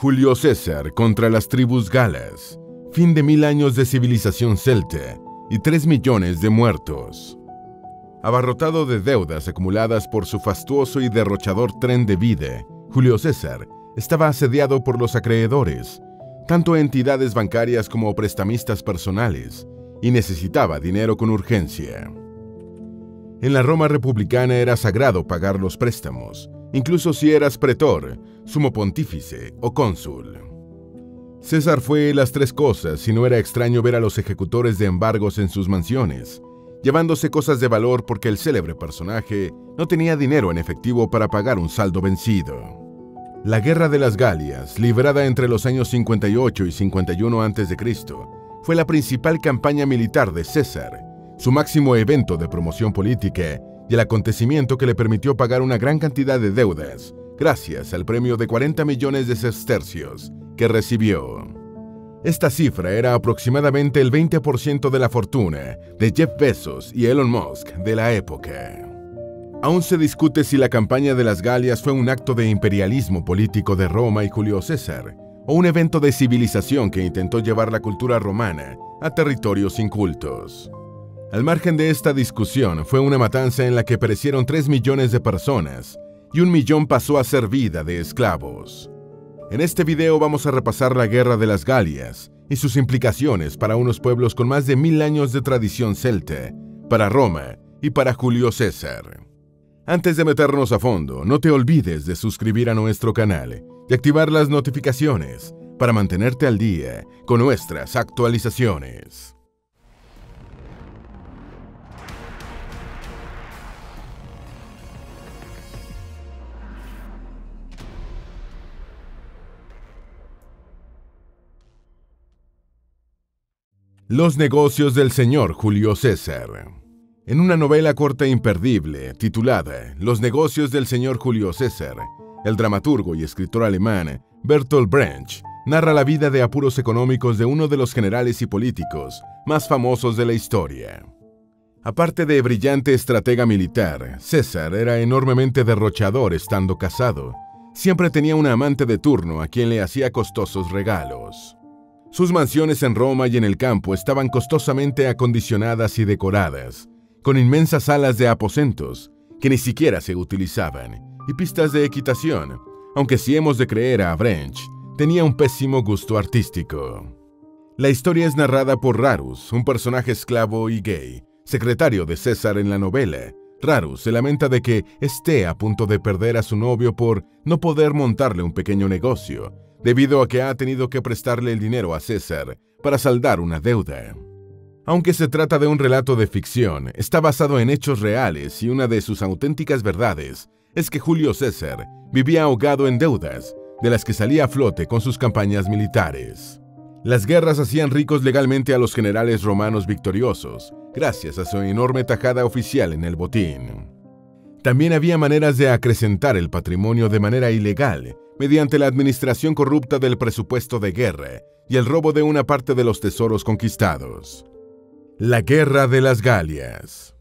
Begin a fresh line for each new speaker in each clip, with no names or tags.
Julio César contra las tribus galas. Fin de mil años de civilización celta y tres millones de muertos. Abarrotado de deudas acumuladas por su fastuoso y derrochador tren de vida, Julio César estaba asediado por los acreedores, tanto entidades bancarias como prestamistas personales, y necesitaba dinero con urgencia. En la Roma republicana era sagrado pagar los préstamos, incluso si eras pretor, sumo pontífice o cónsul. César fue las tres cosas y no era extraño ver a los ejecutores de embargos en sus mansiones, llevándose cosas de valor porque el célebre personaje no tenía dinero en efectivo para pagar un saldo vencido. La Guerra de las Galias, librada entre los años 58 y 51 a.C., fue la principal campaña militar de César, su máximo evento de promoción política y el acontecimiento que le permitió pagar una gran cantidad de deudas, gracias al premio de 40 millones de sestercios que recibió. Esta cifra era aproximadamente el 20% de la fortuna de Jeff Bezos y Elon Musk de la época. Aún se discute si la campaña de las Galias fue un acto de imperialismo político de Roma y Julio César, o un evento de civilización que intentó llevar la cultura romana a territorios incultos. Al margen de esta discusión, fue una matanza en la que perecieron 3 millones de personas y un millón pasó a ser vida de esclavos. En este video vamos a repasar la Guerra de las Galias y sus implicaciones para unos pueblos con más de mil años de tradición celta, para Roma y para Julio César. Antes de meternos a fondo, no te olvides de suscribir a nuestro canal y activar las notificaciones para mantenerte al día con nuestras actualizaciones. Los negocios del señor Julio César. En una novela corta e imperdible, titulada Los negocios del señor Julio César, el dramaturgo y escritor alemán Bertolt Brecht narra la vida de apuros económicos de uno de los generales y políticos más famosos de la historia. Aparte de brillante estratega militar, César era enormemente derrochador estando casado. Siempre tenía una amante de turno a quien le hacía costosos regalos. Sus mansiones en Roma y en el campo estaban costosamente acondicionadas y decoradas, con inmensas salas de aposentos que ni siquiera se utilizaban, y pistas de equitación, aunque si hemos de creer a Brecht, tenía un pésimo gusto artístico. La historia es narrada por Rarus, un personaje esclavo y gay, secretario de César en la novela. Rarus se lamenta de que esté a punto de perder a su novio por no poder montarle un pequeño negocio, debido a que ha tenido que prestarle el dinero a César para saldar una deuda. Aunque se trata de un relato de ficción, está basado en hechos reales y una de sus auténticas verdades es que Julio César vivía ahogado en deudas, de las que salía a flote con sus campañas militares. Las guerras hacían ricos legalmente a los generales romanos victoriosos, gracias a su enorme tajada oficial en el botín. También había maneras de acrecentar el patrimonio de manera ilegal, mediante la administración corrupta del presupuesto de guerra y el robo de una parte de los tesoros conquistados. La Guerra de las Galias.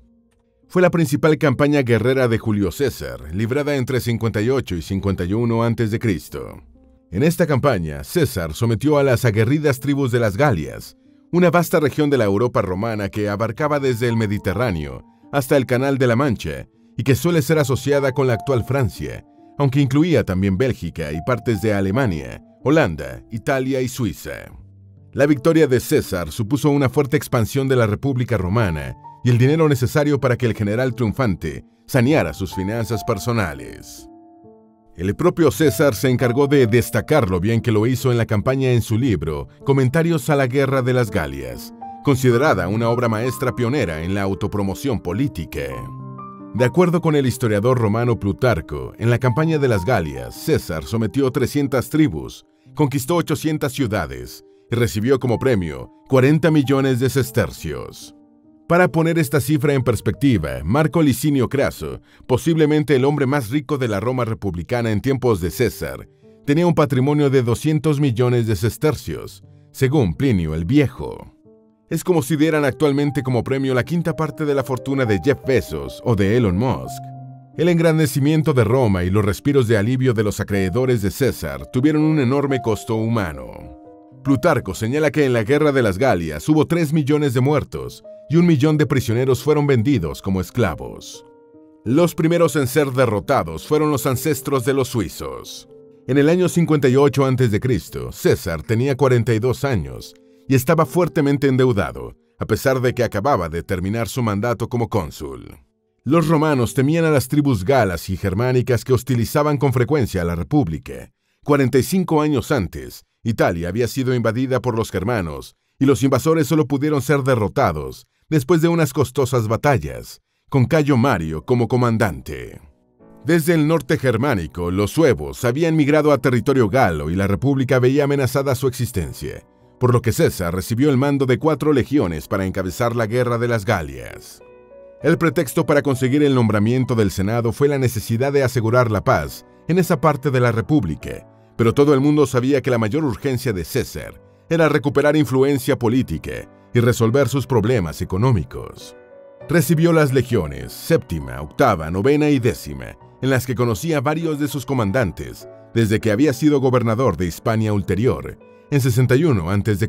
Fue la principal campaña guerrera de Julio César, librada entre 58 y 51 a.C. En esta campaña, César sometió a las aguerridas tribus de las Galias, una vasta región de la Europa romana que abarcaba desde el Mediterráneo hasta el Canal de la Mancha y que suele ser asociada con la actual Francia, aunque incluía también Bélgica y partes de Alemania, Holanda, Italia y Suiza. La victoria de César supuso una fuerte expansión de la República Romana y el dinero necesario para que el general triunfante saneara sus finanzas personales. El propio César se encargó de destacar lo bien que lo hizo en la campaña en su libro Comentarios a la Guerra de las Galias, considerada una obra maestra pionera en la autopromoción política. De acuerdo con el historiador romano Plutarco, en la campaña de las Galias, César sometió 300 tribus, conquistó 800 ciudades, y recibió como premio 40 millones de sestercios. Para poner esta cifra en perspectiva, Marco Licinio Craso, posiblemente el hombre más rico de la Roma republicana en tiempos de César, tenía un patrimonio de 200 millones de sestercios, según Plinio el Viejo. Es como si dieran actualmente como premio la quinta parte de la fortuna de Jeff Bezos o de Elon Musk. El engrandecimiento de Roma y los respiros de alivio de los acreedores de César tuvieron un enorme costo humano. Plutarco señala que en la guerra de las Galias hubo 3 millones de muertos y un millón de prisioneros fueron vendidos como esclavos. Los primeros en ser derrotados fueron los ancestros de los suizos. En el año 58 a.C., César tenía 42 años y estaba fuertemente endeudado, a pesar de que acababa de terminar su mandato como cónsul. Los romanos temían a las tribus galas y germánicas que hostilizaban con frecuencia a la República. 45 años antes, Italia había sido invadida por los germanos y los invasores solo pudieron ser derrotados después de unas costosas batallas, con Cayo Mario como comandante. Desde el norte germánico, los suevos habían migrado a territorio galo y la República veía amenazada su existencia, por lo que César recibió el mando de cuatro legiones para encabezar la guerra de las Galias. El pretexto para conseguir el nombramiento del Senado fue la necesidad de asegurar la paz en esa parte de la República, pero todo el mundo sabía que la mayor urgencia de César era recuperar influencia política y resolver sus problemas económicos. Recibió las legiones, séptima, octava, novena y décima, en las que conocía varios de sus comandantes desde que había sido gobernador de Hispania Ulterior, en 61 a.C.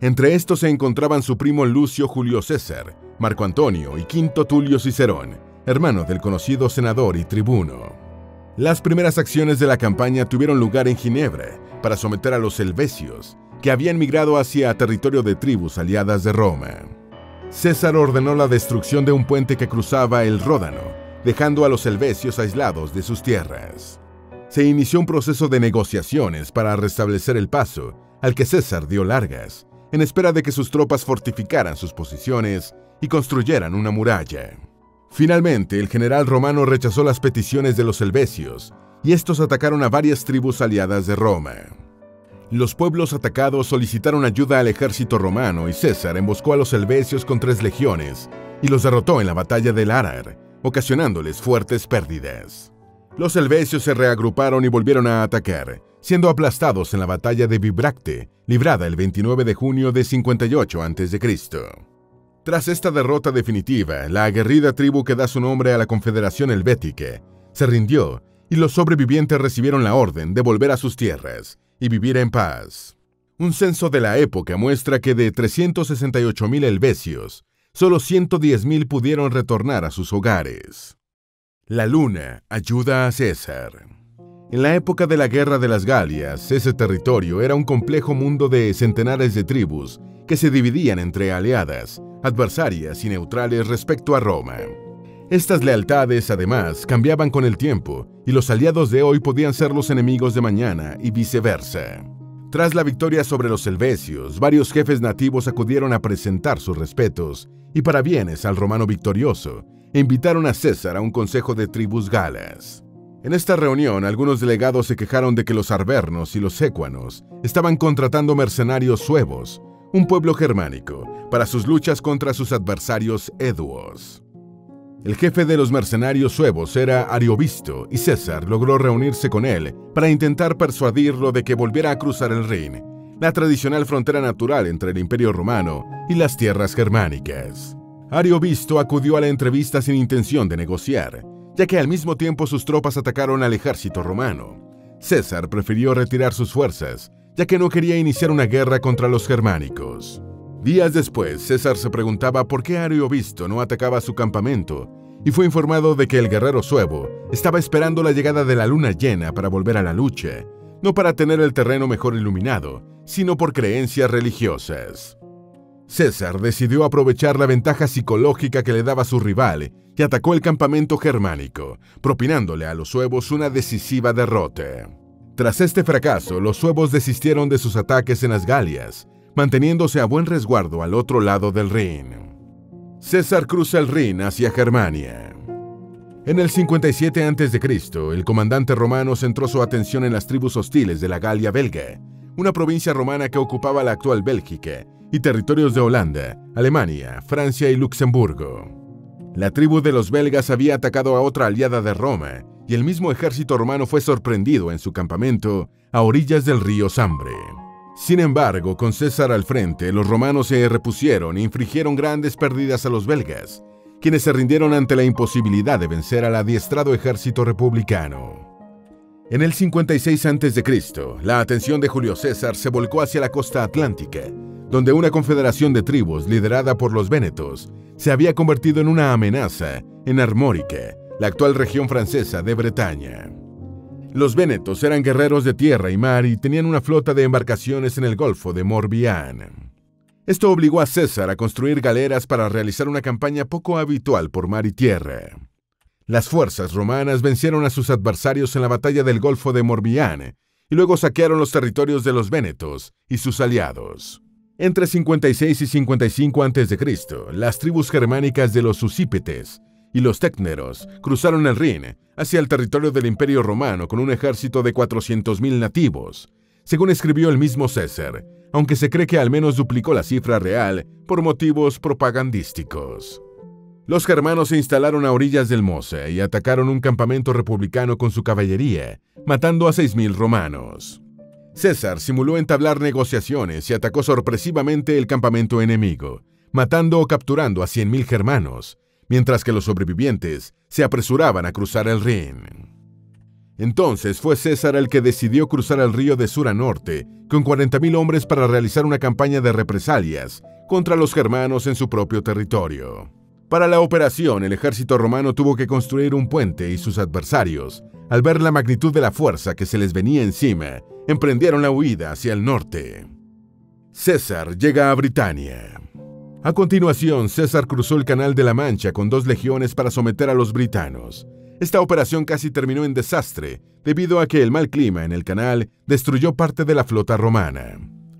Entre estos se encontraban su primo Lucio Julio César, Marco Antonio y Quinto Tulio Cicerón, hermano del conocido senador y tribuno. Las primeras acciones de la campaña tuvieron lugar en Ginebra para someter a los helvecios, que habían migrado hacia territorio de tribus aliadas de Roma. César ordenó la destrucción de un puente que cruzaba el Ródano, dejando a los helvecios aislados de sus tierras. Se inició un proceso de negociaciones para restablecer el paso, al que César dio largas, en espera de que sus tropas fortificaran sus posiciones y construyeran una muralla. Finalmente, el general romano rechazó las peticiones de los helvecios y estos atacaron a varias tribus aliadas de Roma. Los pueblos atacados solicitaron ayuda al ejército romano y César emboscó a los helvecios con tres legiones y los derrotó en la batalla del Arar, ocasionándoles fuertes pérdidas. Los helvecios se reagruparon y volvieron a atacar, siendo aplastados en la batalla de Bibracte, librada el 29 de junio de 58 a.C. Tras esta derrota definitiva, la aguerrida tribu que da su nombre a la Confederación Helvética se rindió y los sobrevivientes recibieron la orden de volver a sus tierras y vivir en paz. Un censo de la época muestra que de 368.000 helvecios, solo 110.000 pudieron retornar a sus hogares. La luna ayuda a César. En la época de la Guerra de las Galias, ese territorio era un complejo mundo de centenares de tribus que se dividían entre aliadas, adversarias y neutrales respecto a Roma. Estas lealtades, además, cambiaban con el tiempo, y los aliados de hoy podían ser los enemigos de mañana y viceversa. Tras la victoria sobre los helvecios, varios jefes nativos acudieron a presentar sus respetos y parabienes al romano victorioso, e invitaron a César a un consejo de tribus galas. En esta reunión, algunos delegados se quejaron de que los arvernos y los ecuanos estaban contratando mercenarios suevos, un pueblo germánico, para sus luchas contra sus adversarios eduos. El jefe de los mercenarios suevos era Ariovisto y César logró reunirse con él para intentar persuadirlo de que volviera a cruzar el Rin, la tradicional frontera natural entre el Imperio Romano y las tierras germánicas. Ariovisto acudió a la entrevista sin intención de negociar, ya que al mismo tiempo sus tropas atacaron al ejército romano. César prefirió retirar sus fuerzas, ya que no quería iniciar una guerra contra los germánicos. Días después, César se preguntaba por qué Ariovisto no atacaba su campamento y fue informado de que el guerrero suevo estaba esperando la llegada de la luna llena para volver a la lucha, no para tener el terreno mejor iluminado, sino por creencias religiosas. César decidió aprovechar la ventaja psicológica que le daba su rival que atacó el campamento germánico, propinándole a los suevos una decisiva derrota. Tras este fracaso, los suevos desistieron de sus ataques en las Galias, manteniéndose a buen resguardo al otro lado del Rin. César cruza el Rin hacia Germania. En el 57 a.C., el comandante romano centró su atención en las tribus hostiles de la Galia belga, una provincia romana que ocupaba la actual Bélgica y territorios de Holanda, Alemania, Francia y Luxemburgo. La tribu de los belgas había atacado a otra aliada de Roma, y el mismo ejército romano fue sorprendido en su campamento a orillas del río Sambre. Sin embargo, con César al frente, los romanos se repusieron e infligieron grandes pérdidas a los belgas, quienes se rindieron ante la imposibilidad de vencer al adiestrado ejército republicano. En el 56 a.C., la atención de Julio César se volcó hacia la costa atlántica, donde una confederación de tribus liderada por los Vénetos se había convertido en una amenaza en Armórica, la actual región francesa de Bretaña. Los Vénetos eran guerreros de tierra y mar y tenían una flota de embarcaciones en el Golfo de Morbihan. Esto obligó a César a construir galeras para realizar una campaña poco habitual por mar y tierra. Las fuerzas romanas vencieron a sus adversarios en la batalla del Golfo de Morbihan y luego saquearon los territorios de los Vénetos y sus aliados. Entre 56 y 55 a.C., las tribus germánicas de los Usípetes y los Tecneros cruzaron el Rin hacia el territorio del Imperio Romano con un ejército de 400.000 nativos, según escribió el mismo César, aunque se cree que al menos duplicó la cifra real por motivos propagandísticos. Los germanos se instalaron a orillas del Mose y atacaron un campamento republicano con su caballería, matando a 6.000 romanos. César simuló entablar negociaciones y atacó sorpresivamente el campamento enemigo, matando o capturando a 100.000 germanos, mientras que los sobrevivientes se apresuraban a cruzar el Rin. Entonces fue César el que decidió cruzar el río de sur a norte con 40.000 hombres para realizar una campaña de represalias contra los germanos en su propio territorio. Para la operación, el ejército romano tuvo que construir un puente y sus adversarios, al ver la magnitud de la fuerza que se les venía encima, emprendieron la huida hacia el norte. César llega a Britania. A continuación, César cruzó el Canal de la Mancha con dos legiones para someter a los britanos. Esta operación casi terminó en desastre, debido a que el mal clima en el canal destruyó parte de la flota romana.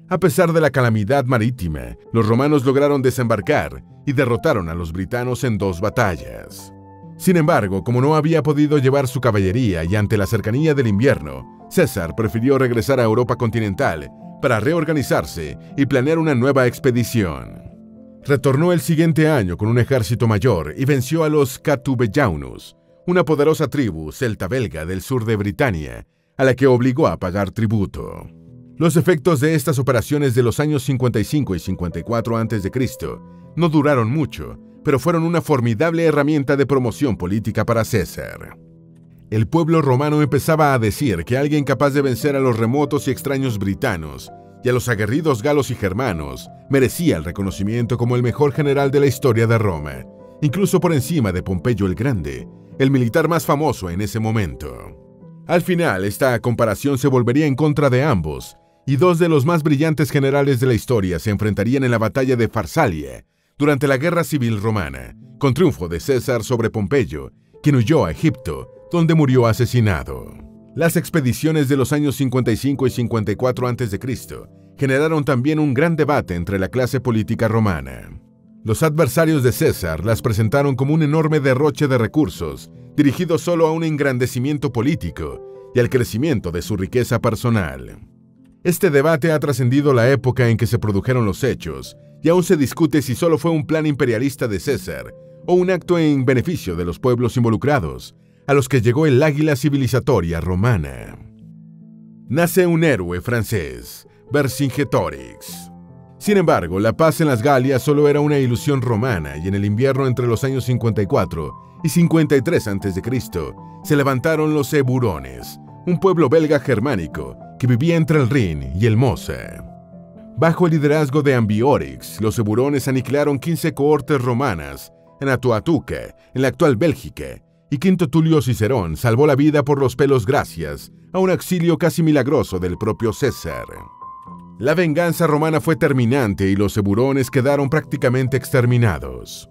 A pesar de la calamidad marítima, los romanos lograron desembarcar y derrotaron a los britanos en dos batallas. Sin embargo, como no había podido llevar su caballería y ante la cercanía del invierno, César prefirió regresar a Europa continental para reorganizarse y planear una nueva expedición. Retornó el siguiente año con un ejército mayor y venció a los Catubellaunus, una poderosa tribu celta belga del sur de Britania, a la que obligó a pagar tributo. Los efectos de estas operaciones de los años 55 y 54 a.C. no duraron mucho, pero fueron una formidable herramienta de promoción política para César. El pueblo romano empezaba a decir que alguien capaz de vencer a los remotos y extraños britanos y a los aguerridos galos y germanos merecía el reconocimiento como el mejor general de la historia de Roma, incluso por encima de Pompeyo el Grande, el militar más famoso en ese momento. Al final, esta comparación se volvería en contra de ambos, y dos de los más brillantes generales de la historia se enfrentarían en la batalla de Farsalia durante la Guerra Civil Romana, con triunfo de César sobre Pompeyo, quien huyó a Egipto, donde murió asesinado. Las expediciones de los años 55 y 54 a.C. generaron también un gran debate entre la clase política romana. Los adversarios de César las presentaron como un enorme derroche de recursos, dirigido solo a un engrandecimiento político y al crecimiento de su riqueza personal. Este debate ha trascendido la época en que se produjeron los hechos, y aún se discute si solo fue un plan imperialista de César o un acto en beneficio de los pueblos involucrados, a los que llegó el águila civilizatoria romana. Nace un héroe francés, Vercingetorix. Sin embargo, la paz en las Galias solo era una ilusión romana y en el invierno entre los años 54 y 53 a.C. se levantaron los Eburones, un pueblo belga germánico que vivía entre el Rin y el Mosa. Bajo el liderazgo de Ambiorix, los eburones aniquilaron 15 cohortes romanas en Atuatuca, en la actual Bélgica, y Quinto Tulio Cicerón salvó la vida por los pelos gracias a un auxilio casi milagroso del propio César. La venganza romana fue terminante y los eburones quedaron prácticamente exterminados.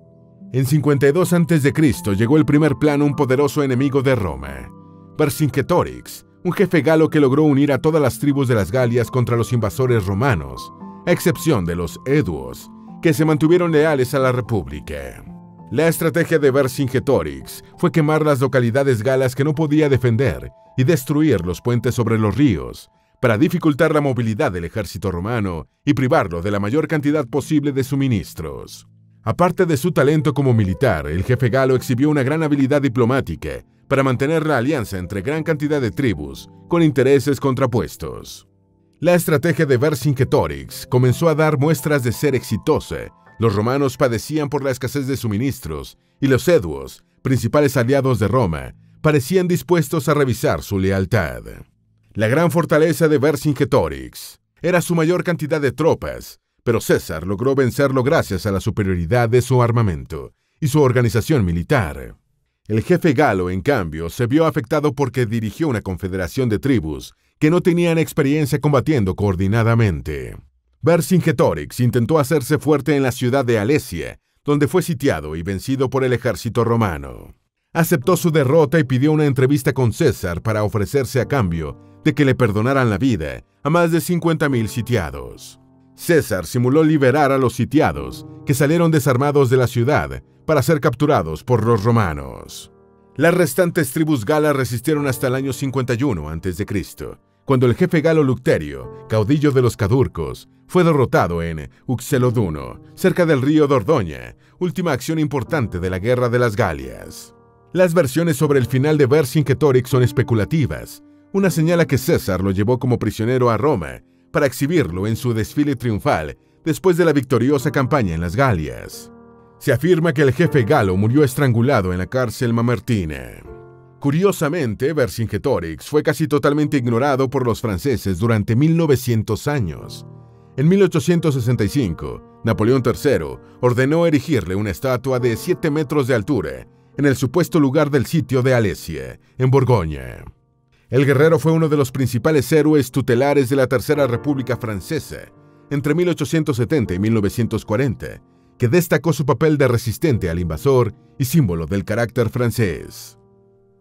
En 52 a.C. llegó el primer plano un poderoso enemigo de Roma, Vercingetorix, un jefe galo que logró unir a todas las tribus de las Galias contra los invasores romanos, a excepción de los Eduos, que se mantuvieron leales a la República. La estrategia de Vercingetorix fue quemar las localidades galas que no podía defender y destruir los puentes sobre los ríos, para dificultar la movilidad del ejército romano y privarlo de la mayor cantidad posible de suministros. Aparte de su talento como militar, el jefe galo exhibió una gran habilidad diplomática para mantener la alianza entre gran cantidad de tribus con intereses contrapuestos. La estrategia de Vercingetorix comenzó a dar muestras de ser exitosa Los romanos padecían por la escasez de suministros y los eduos, principales aliados de Roma, parecían dispuestos a revisar su lealtad. La gran fortaleza de Vercingetorix era su mayor cantidad de tropas, pero César logró vencerlo gracias a la superioridad de su armamento y su organización militar. El jefe galo, en cambio, se vio afectado porque dirigió una confederación de tribus que no tenían experiencia combatiendo coordinadamente. Vercingetorix intentó hacerse fuerte en la ciudad de Alesia, donde fue sitiado y vencido por el ejército romano. Aceptó su derrota y pidió una entrevista con César para ofrecerse a cambio de que le perdonaran la vida a más de 50.000 sitiados. César simuló liberar a los sitiados, que salieron desarmados de la ciudad para ser capturados por los romanos. Las restantes tribus galas resistieron hasta el año 51 a.C., cuando el jefe galo Lucterio, caudillo de los cadurcos, fue derrotado en Uxeloduno, cerca del río Dordoña, última acción importante de la Guerra de las Galias. Las versiones sobre el final de Vercingetorix son especulativas, una señal a que César lo llevó como prisionero a Roma para exhibirlo en su desfile triunfal después de la victoriosa campaña en las Galias. Se afirma que el jefe galo murió estrangulado en la cárcel Mamertina. Curiosamente, Vercingetorix fue casi totalmente ignorado por los franceses durante 1900 años. En 1865, Napoleón III ordenó erigirle una estatua de 7 metros de altura en el supuesto lugar del sitio de Alesia, en Borgoña. El guerrero fue uno de los principales héroes tutelares de la Tercera República Francesa entre 1870 y 1940, que destacó su papel de resistente al invasor y símbolo del carácter francés.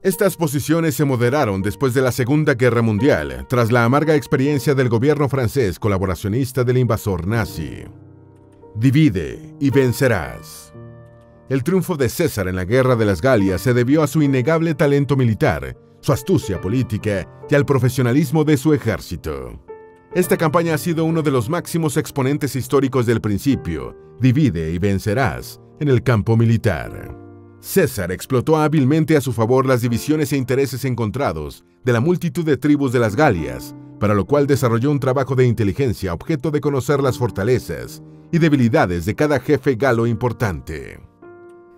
Estas posiciones se moderaron después de la Segunda Guerra Mundial, tras la amarga experiencia del gobierno francés colaboracionista del invasor nazi. Divide y vencerás. El triunfo de César en la Guerra de las Galias se debió a su innegable talento militar, su astucia política y al profesionalismo de su ejército. Esta campaña ha sido uno de los máximos exponentes históricos del principio, divide y vencerás, en el campo militar. César explotó hábilmente a su favor las divisiones e intereses encontrados de la multitud de tribus de las Galias, para lo cual desarrolló un trabajo de inteligencia objeto de conocer las fortalezas y debilidades de cada jefe galo importante.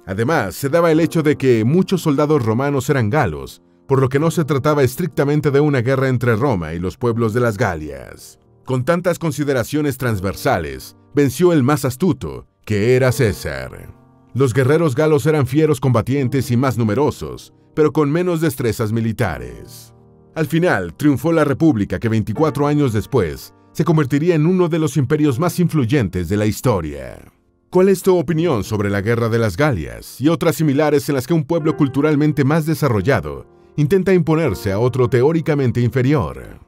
Además, se daba el hecho de que muchos soldados romanos eran galos, por lo que no se trataba estrictamente de una guerra entre Roma y los pueblos de las Galias. Con tantas consideraciones transversales, venció el más astuto, que era César. Los guerreros galos eran fieros combatientes y más numerosos, pero con menos destrezas militares. Al final, triunfó la República que 24 años después se convertiría en uno de los imperios más influyentes de la historia. ¿Cuál es tu opinión sobre la Guerra de las Galias y otras similares en las que un pueblo culturalmente más desarrollado intenta imponerse a otro teóricamente inferior?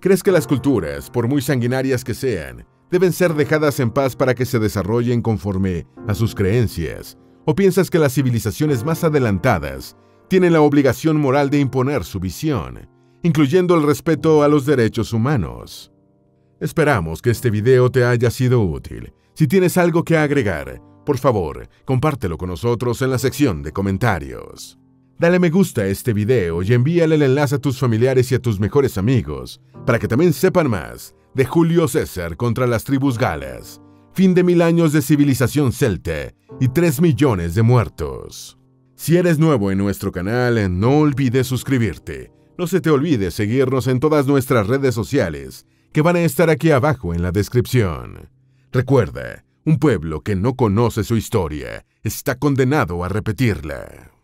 ¿Crees que las culturas, por muy sanguinarias que sean, deben ser dejadas en paz para que se desarrollen conforme a sus creencias? ¿O piensas que las civilizaciones más adelantadas tienen la obligación moral de imponer su visión, incluyendo el respeto a los derechos humanos? Esperamos que este video te haya sido útil. Si tienes algo que agregar, por favor, compártelo con nosotros en la sección de comentarios. Dale me gusta a este video y envíale el enlace a tus familiares y a tus mejores amigos para que también sepan más de Julio César contra las tribus galas, fin de mil años de civilización celta y tres millones de muertos. Si eres nuevo en nuestro canal, no olvides suscribirte. No se te olvide seguirnos en todas nuestras redes sociales, que van a estar aquí abajo en la descripción. Recuerda, un pueblo que no conoce su historia está condenado a repetirla.